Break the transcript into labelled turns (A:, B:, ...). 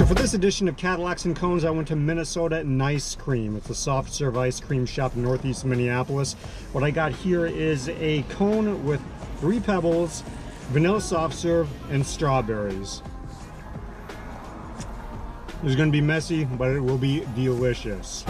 A: So for this edition of Cadillacs and Cones, I went to Minnesota Nice Cream. It's a soft serve ice cream shop in northeast Minneapolis. What I got here is a cone with Fruity Pebbles, vanilla soft serve, and strawberries. It's gonna be messy, but it will be delicious.